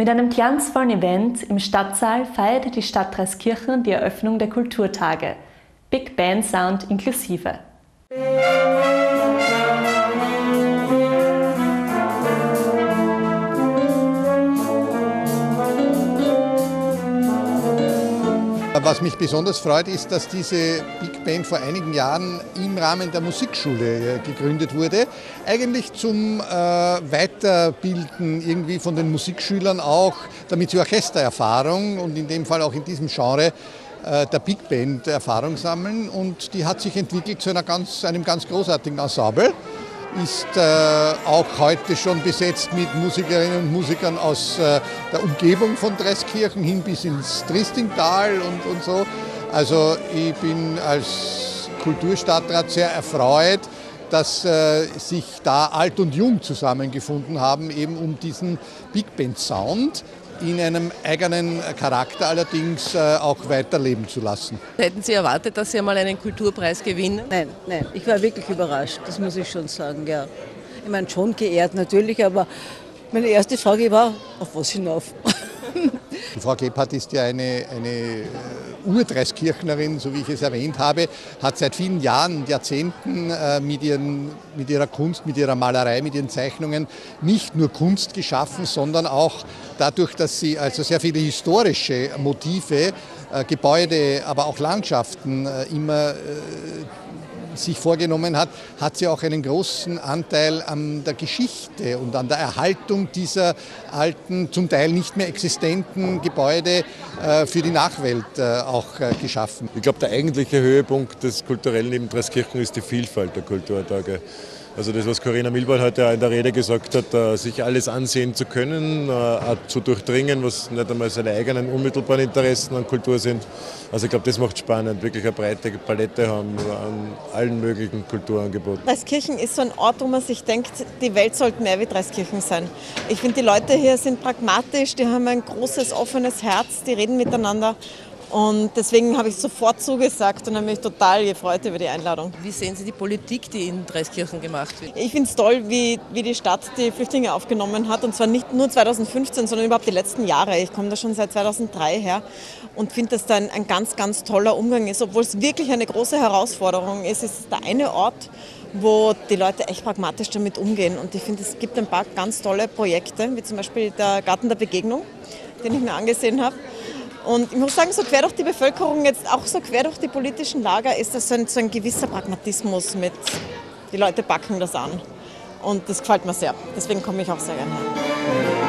Mit einem glanzvollen Event im Stadtsaal feierte die Stadt Dreiskirchen die Eröffnung der Kulturtage. Big Band Sound inklusive. Was mich besonders freut, ist, dass diese Big Band vor einigen Jahren im Rahmen der Musikschule äh, gegründet wurde. Eigentlich zum äh, Weiterbilden irgendwie von den Musikschülern auch, damit sie Orchestererfahrung und in dem Fall auch in diesem Genre äh, der Big Band Erfahrung sammeln. Und die hat sich entwickelt zu ganz, einem ganz großartigen Ensemble ist äh, auch heute schon besetzt mit Musikerinnen und Musikern aus äh, der Umgebung von Dreskirchen hin bis ins Tristingtal und, und so. Also ich bin als Kulturstadtrat sehr erfreut, dass äh, sich da alt und jung zusammengefunden haben, eben um diesen Big Band Sound in einem eigenen Charakter allerdings äh, auch weiterleben zu lassen. Hätten Sie erwartet, dass Sie einmal einen Kulturpreis gewinnen? Nein, nein, ich war wirklich überrascht, das muss ich schon sagen, ja. Ich meine, schon geehrt natürlich, aber meine erste Frage war, auf was hinauf? Frau Gebhardt ist ja eine, eine äh, Urdreiskirchnerin, so wie ich es erwähnt habe, hat seit vielen Jahren Jahrzehnten äh, mit, ihren, mit ihrer Kunst, mit ihrer Malerei, mit ihren Zeichnungen nicht nur Kunst geschaffen, sondern auch dadurch, dass sie also sehr viele historische Motive, äh, Gebäude, aber auch Landschaften immer sich vorgenommen hat, hat sie auch einen großen Anteil an der Geschichte und an der Erhaltung dieser alten, zum Teil nicht mehr existenten Gebäude äh, für die Nachwelt äh, auch äh, geschaffen. Ich glaube, der eigentliche Höhepunkt des kulturellen Leben Dreskirchen ist die Vielfalt der Kulturtage. Also das, was Corinna Milborn heute in der Rede gesagt hat, äh, sich alles ansehen zu können, äh, zu durchdringen, was nicht einmal seine eigenen unmittelbaren Interessen an Kultur sind. Also ich glaube, das macht spannend, wirklich eine breite Palette haben an allen möglichen Kulturangeboten. Dreiskirchen ist so ein Ort, wo man sich denkt, die Welt sollte mehr wie Dreiskirchen sein. Ich finde, die Leute hier sind pragmatisch, die haben ein großes, offenes Herz, die reden miteinander und deswegen habe ich sofort zugesagt und habe mich total gefreut über die Einladung. Wie sehen Sie die Politik, die in Dreiskirchen gemacht wird? Ich finde es toll, wie, wie die Stadt die Flüchtlinge aufgenommen hat. Und zwar nicht nur 2015, sondern überhaupt die letzten Jahre. Ich komme da schon seit 2003 her und finde, dass da ein, ein ganz, ganz toller Umgang ist. Obwohl es wirklich eine große Herausforderung ist, ist es der eine Ort, wo die Leute echt pragmatisch damit umgehen. Und ich finde, es gibt ein paar ganz tolle Projekte, wie zum Beispiel der Garten der Begegnung, den ich mir angesehen habe. Und ich muss sagen, so quer durch die Bevölkerung, jetzt auch so quer durch die politischen Lager, ist das so ein, so ein gewisser Pragmatismus mit, die Leute packen das an. Und das gefällt mir sehr. Deswegen komme ich auch sehr gerne her.